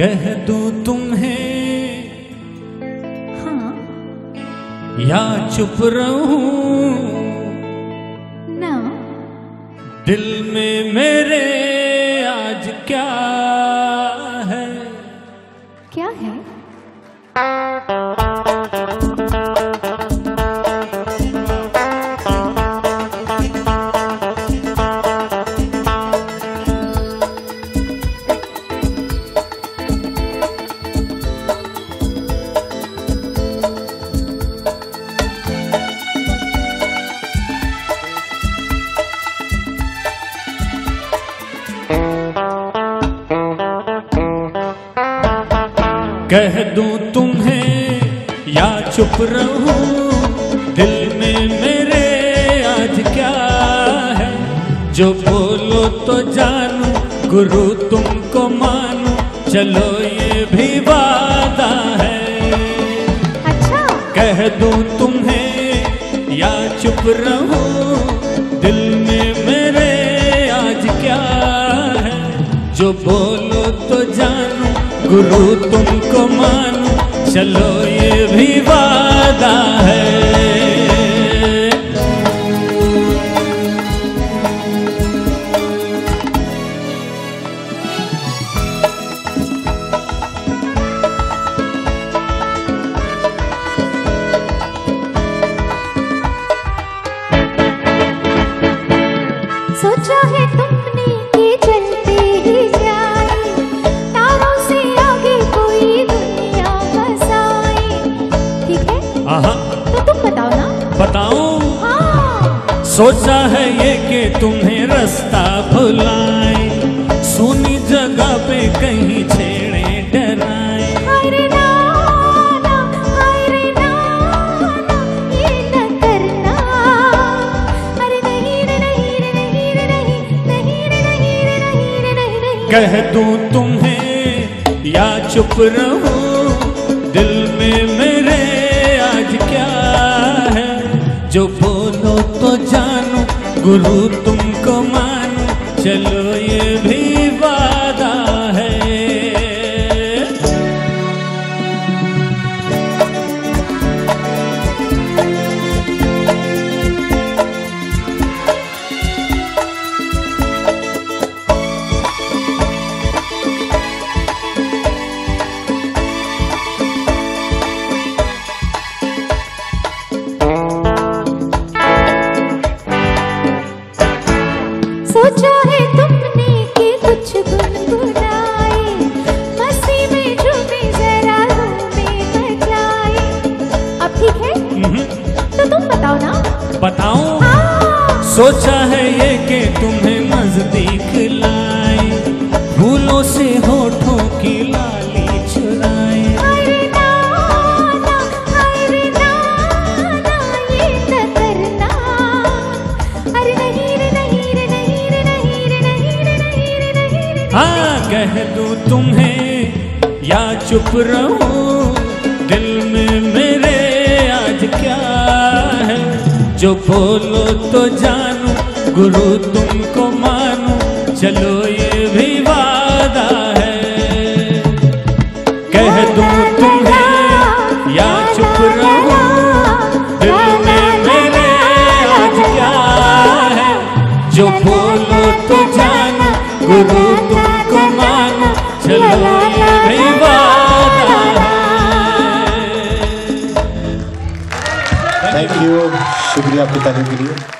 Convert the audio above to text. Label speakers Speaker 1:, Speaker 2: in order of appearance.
Speaker 1: कह दू तुम्हें।
Speaker 2: हाँ।
Speaker 1: या चुप रहूँ। कह दूँ तुम्हें या चुप रहूँ दिल में मेरे आज क्या है? जो बोलो तो जानू गुरु तुमको मानू चलो ये भी वादा है।
Speaker 2: अच्छा।
Speaker 1: कह दूँ तुम्हें या चुप रहूँ दिल में मेरे आज क्या है? जो बोलो गुरु तुमको मानू चलो
Speaker 2: तो तुम बताओ ना।
Speaker 1: बताऊँ?
Speaker 2: हाँ।
Speaker 1: सोचा है ये कि तुम्हें रास्ता भुलाए सुनी जगह पे कहीं छेड़े डराए। कह दूँ तुम्हें या चुप रहूँ दिल जो बोलो तो जानो गुरु तुमको मानो। चलो ये भी
Speaker 2: तो तुम बताओ ना।
Speaker 1: बताओ
Speaker 2: हाँ।
Speaker 1: सोचा है ये कि तुम्हें नज़दीक लाए फूलों से होठों की लाली चुराए।
Speaker 2: रे
Speaker 1: हाँ कह दूँ तुम्हें या चुप रहूँ दिल में जो बोलो तो जानू, गुरु तुमको मानू, चलो ये भी वादा है। कह दूँ तुम्हें, या चुप रहूँ, दिल में मेरे आज क्या है? जो बोलो तो जानू, गुरु
Speaker 3: आपके तारीफ़ के लिए।